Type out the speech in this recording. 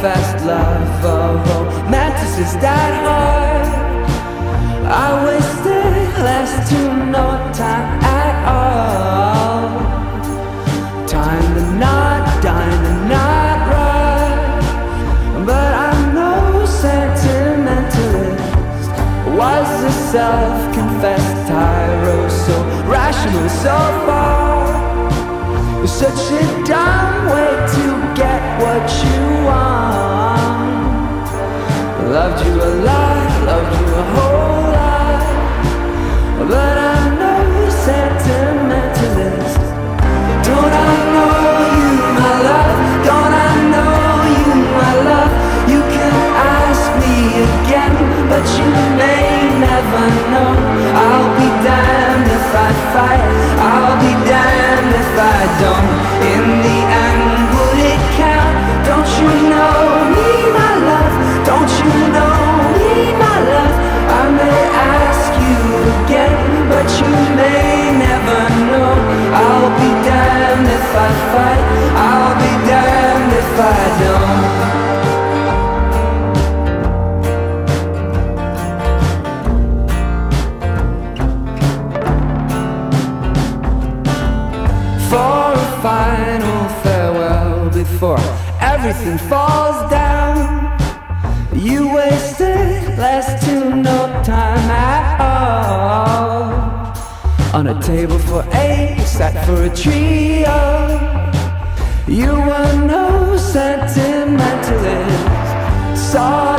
fast life of romantics is that hard I wasted less to no time at all. Time to not dying and not ride But I'm no sentimentalist. Was a self-confessed tyro So rational so far? Such a dumb way to get what you want. Loved you a lot, loved you a whole lot, but I'm no sentimentalist. Don't I know you, my love? Don't I know you, my love? You can ask me again, but you. final farewell before everything falls down. You wasted less to no time at all. On a table for eight, sat for a trio. You were no sentimentalist. Sorry.